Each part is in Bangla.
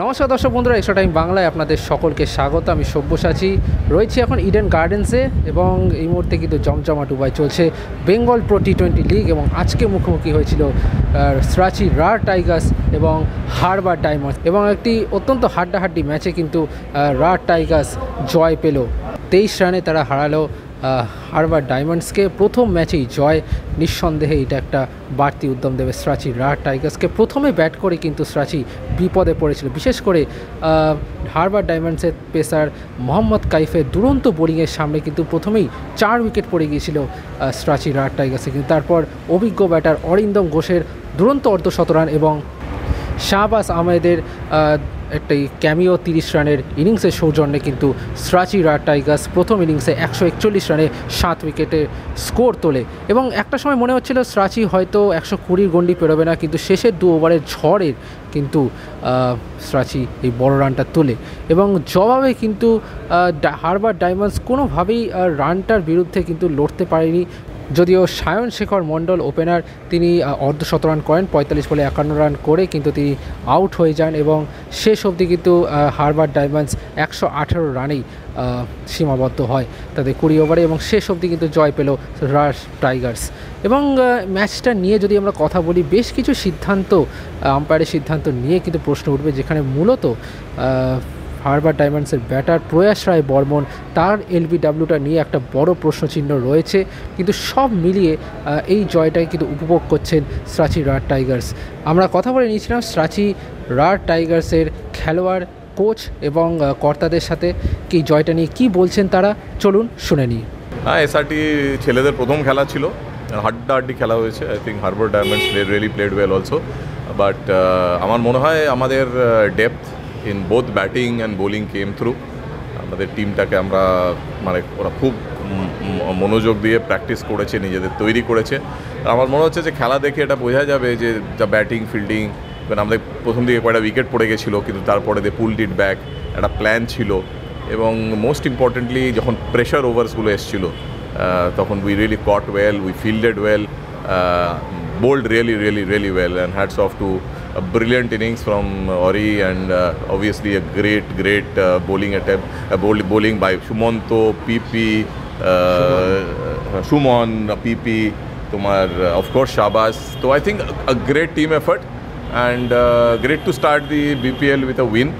নমস্কার দর্শক বন্ধুরা, এক্সট্রা টাইম বাংলায় আপনাদের সকলকে স্বাগত। আমি সব্যসাচী। রয়েছি এখন ইডেন গার্ডেন্সে এবং এই মুহূর্তে কিন্তু জমজমা ডুবাই চলছে Bengal pro T twenty league এবং আজকে মুখোমুখি হয়েছিল স্রাচি রার টাইগার্স এবং হারবার ডায়মন্ডস এবং একটি অত্যন্ত হাড্ডাহাড্ডি ম্যাচে কিন্তু রার টাইগার্স জয় পেল। তেইশ রানে তারা হারালো হারবার ডায়মন্ডসকে প্রথম ম্যাচেই জয় নিঃসন্দেহে এটা একটা বাড়তি উদ্যম দেবে স্রাচি রার টাইগার্সকে। প্রথমে ব্যাট করে কিন্তু স্রাচি বিপদে পড়েছিল। বিশেষ করে হারবার ডায়মন্ডসের পেসার মোহাম্মদ কাইফের দুরন্ত বোলিংয়ের সামনে কিন্তু প্রথমেই চার উইকেট পড়ে গিয়েছিল স্রাচি রার টাইগার্সে। কিন্তু তারপর অভিজ্ঞ ব্যাটার অরিন্দম ঘোষের দুরন্ত অর্ধশতরান এবং শাহবাজ আহমেদের আহ, একটি ক্যামিও তিরিশ রানের ইনিংসের সৌজন্যে কিন্তু স্রাচি রার টাইগার্স প্রথম ইনিংসে একশো একচল্লিশ রানে সাত উইকেটে স্কোর তোলে। এবং একটা সময় মনে হচ্ছিল স্রাচি হয়তো একশো কুড়ির গন্ডি পেরোবে না, কিন্তু শেষের দু ওভারের ঝড়ের কিন্তু স্রাচি এই বড় রানটা তোলে। এবং জবাবে কিন্তু হারবার ডায়মন্ডস কোনোভাবেই রানটার বিরুদ্ধে কিন্তু লড়তে পারেনি। যদিও সায়ন শেখর মণ্ডল ওপেনার তিনি অর্ধশতরান করেন, পঁয়তাল্লিশ বলে একান্ন রান করে কিন্তু তিনি আউট হয়ে যান এবং শেষ অবধি কিন্তু হারবার ডায়মন্ডস একশো আঠেরো রানেই সীমাবদ্ধ হয় তাদের কুড়ি ওভারে এবং শেষ অবধি কিন্তু জয় পেল রাশ টাইগার্স। এবং ম্যাচটা নিয়ে যদি আমরা কথা বলি, বেশ কিছু সিদ্ধান্ত আম্পায়ারের সিদ্ধান্ত নিয়ে কিন্তু প্রশ্ন উঠবে, যেখানে মূলত হারবার ডায়মন্ডসের ব্যাটার প্রয়াস রায় বর্মন তার এলবিডাব্লিউটা নিয়ে একটা বড় প্রশ্নচিহ্ন রয়েছে। কিন্তু সব মিলিয়ে এই জয়টাই কিন্তু উপভোগ করছেন স্রাচি রার টাইগার্স। আমরা কথা বলে নিয়েছিলাম স্রাচি রার টাইগার্সের খেলোয়াড়, কোচ এবং কর্তাদের সাথে। কি জয়টা নিয়ে কি বলছেন তারা? চলুন শুনে নিই। হ্যাঁ এসআরটি ছেলেদের প্রথম খেলা ছিল। হাড্ডাহাড্ডি খেলা হয়েছে। I think Harbour Diamonds play really played well also but আমার মনে হয় আমাদের depth in both batting and bowling came through আমাদের টিমটাকে আমরা মানে ওরা খুব মনোযোগ দিয়ে প্র্যাকটিস করেছে, নিজেদের তৈরি করেছে। আমার মনে হচ্ছে যে খেলা দেখে এটা বোঝা যাবে যে যা ব্যাটিং ফিল্ডিং আমাদের প্রথম দিকে কয়েকটা উইকেট পড়ে গেছিল, কিন্তু তারপরে দে পুল ডিট ব্যাক একটা প্ল্যান ছিল। এবং মোস্ট ইম্পর্টেন্টলি যখন প্রেশার ওভার্সগুলো এসেছিল তখন we really caught well we fielded well bowled really really really well and hats off to brilliant innings from Ori and uh, obviously a great, great uh, bowling attempt, uh, bowl- bowling by Shumanto, PP, uh, Shumon, PP, তোমার uh, of course Shabas. So I think a, a great team effort and uh, great to start the BPL with a win.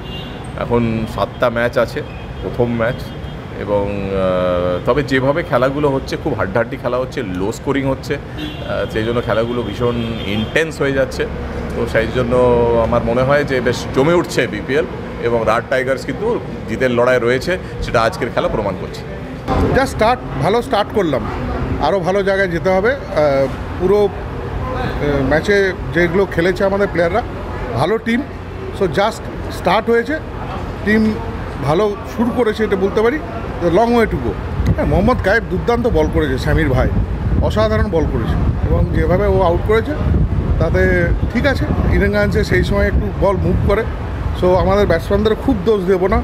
এখন সাতটা ম্যাচ আছে প্রথম ম্যাচ এবং তবে যেভাবে খেলাগুলো হচ্ছে খুব হাড্ডাহাড্ডি খেলা হচ্ছে লো স্কোরিং হচ্ছে সেই জন্য খেলাগুলো ভীষণ ইন্টেন্স হয়ে যাচ্ছে তো সেই জন্য আমার মনে হয় যে বেশ জমে উঠছে বিপিএল এবং রাড টাইগার্স কিন্তু জিতের লড়াই রয়েছে, সেটা আজকের খেলা প্রমাণ করছে। যা স্টার্ট, ভালো স্টার্ট করলাম। আরও ভালো জায়গায় যেতে হবে। পুরো ম্যাচে যেগুলো খেলেছে আমাদের প্লেয়াররা ভালো টিম সো জাস্ট স্টার্ট হয়েছে। টিম ভালো শুরু করেছে এটা বলতে পারি। লং ওয়ে টু গো হ্যাঁ মোহাম্মদ গায়েব দুর্দান্ত বল করেছে, স্যামির ভাই। অসাধারণ বল করেছে। এবং যেভাবে ও আউট করেছে তাতে ঠিক আছে ইডেনগান্সে সেই সময় একটু বল মুভ করে। সো আমাদের ব্যাটসম্যানদের খুব দোষ দেবো না।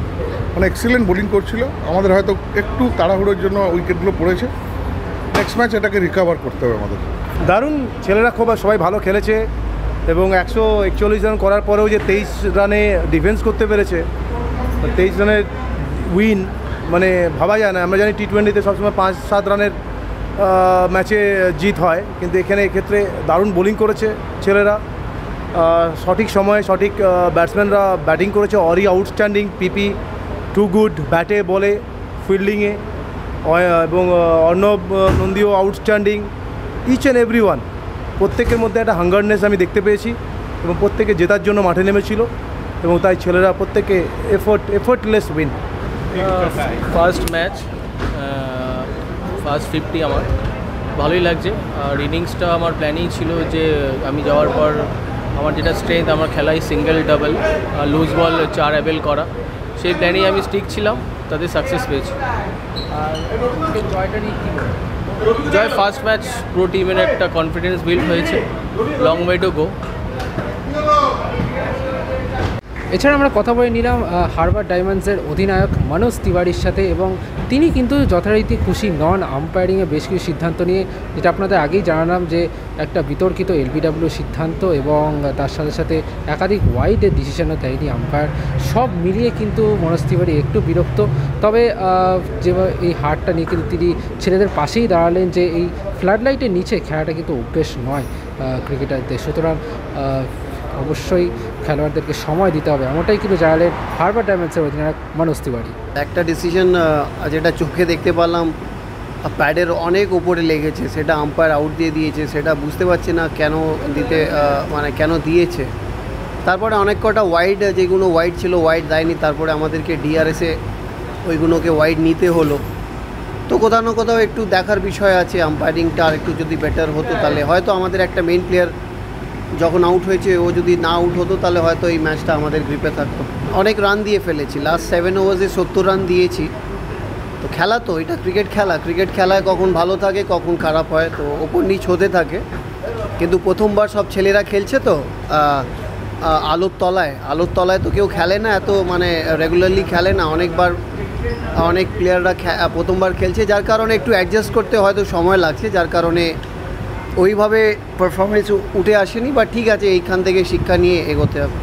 মানে এক্সিলেন্ট বোলিং করছিল। আমাদের হয়তো একটু তাড়াহুড়োর জন্য উইকেটগুলো পড়েছে। নেক্সট ম্যাচ এটাকে রিকভার করতে হবে আমাদের। দারুণ, ছেলেরা খুব, সবাই ভালো খেলেছে। এবং একশো একচল্লিশ রান করার পরেও যে তেইশ রানে ডিফেন্স করতে পেরেছে, তেইশ রানের উইন মানে ভাবা যায় না। আমরা জানি টি টোয়েন্টিতে সবসময় পাঁচ, সাত রানের ম্যাচে জিত হয়। কিন্তু এখানে এক্ষেত্রে দারুণ বোলিং করেছে ছেলেরা। সঠিক সময়ে সঠিক ব্যাটসম্যানরা ব্যাটিং করেছে। অরি আউটস্ট্যান্ডিং পিপি টু গুড ব্যাটে বলে ফিল্ডিংয়ে এবং Arnab নন্দীও outstanding each and every one প্রত্যেকের মধ্যে একটা হাঙ্গারনেস আমি দেখতে পেয়েছি। এবং প্রত্যেকে জেতার জন্য মাঠে নেমেছিল। এবং তাই ছেলেরা প্রত্যেকে effort effortless win first match first fifty আমার। ভালোই লাগছে। আর ইনিংসটা আমার প্ল্যানিং ছিল যে আমি যাওয়ার পর আমার যেটা স্ট্রেংথ আমার খেলাই সিঙ্গেল ডাবল লুজ বল চার অ্যাবেল করা। সেই প্ল্যানেই আমি স্টিক ছিলাম, তাতে সাকসেস পেয়েছি? জয় ফার্স্ট ম্যাচ প্রো টিমের একটা কনফিডেন্স বিল্ড হয়েছে। লং ওয়ে টু গো এছাড়া আমরা কথা বলে নিলাম হারবার ডায়মন্ডসের অধিনায়ক মনোজ তিওয়ারির সাথে এবং তিনি কিন্তু যথারীতি খুশি নন। আম্পায়ারিংয়ে বেশ কিছু সিদ্ধান্ত নিয়ে, যেটা আপনাদের আগেই জানালাম যে একটা বিতর্কিত এলবিডাব্লিউ সিদ্ধান্ত এবং তার সাথে সাথে একাধিক ওয়াইডের ডিসিশনও দেয়নি আম্পায়ার সব মিলিয়ে কিন্তু মনোজ তিওয়ারি একটু বিরক্ত। তবে যে এই হারটা নিয়ে কিন্তু তিনি ছেলেদের পাশেই দাঁড়ালেন যে এই ফ্লাড লাইটের নিচে খেলাটা কিন্তু অভ্যেস নয় ক্রিকেটারদের সুতরাং অবশ্যই খেলোয়াড়দেরকে সময় দিতে হবে। এমনটাই কিন্তু জানালেন হারবার ডায়মন্ডসের অধিনায়ক মনোজ তিওয়ারি। একটা ডিসিশন যেটা চোখে দেখতে পারলাম প্যাডের অনেক উপরে লেগেছে, সেটা আম্পায়ার আউট দিয়ে দিয়েছে, সেটা বুঝতে পারছি না কেন দিতে মানে কেন দিয়েছে। তারপরে অনেক কটা ওয়াইড যেগুলো ওয়াইড ছিল ওয়াইড দেয়নি, তারপরে আমাদেরকে ডিআরএসে ওইগুলোকে ওয়াইড নিতে হলো। তো কোথাও না কোথাও একটু দেখার বিষয় আছে আম্পায়ারিংটা আর একটু যদি বেটার হতো, তাহলে হয়তো আমাদের একটা মেইন প্লেয়ার যখন আউট হয়েছে, ও যদি না আউট হতো, তাহলে হয়তো এই ম্যাচটা আমাদের গ্রিপে থাকতো। অনেক রান দিয়ে ফেলেছি। লাস্ট সেভেন ওভার্সে সত্তর রান দিয়েছি। তো খেলা তো, এটা ক্রিকেট খেলা। ক্রিকেট খেলায় কখন ভালো থাকে, কখন খারাপ হয়, তো ওপর নিচ হতে থাকে। কিন্তু প্রথমবার সব ছেলেরা খেলছে তো আলোর তলায়। আলোর তলায় তো কেউ খেলে না, এত মানে রেগুলারলি খেলে না। অনেকবার, অনেক প্লেয়াররা প্রথমবার খেলছে, যার কারণে একটু অ্যাডজাস্ট করতে হয়তো সময় লাগছে, যার কারণে ওইভাবে পারফরমেন্স উঠে আসেনি বা ঠিক আছে এইখান থেকে শিক্ষা নিয়ে এগোতে হবে।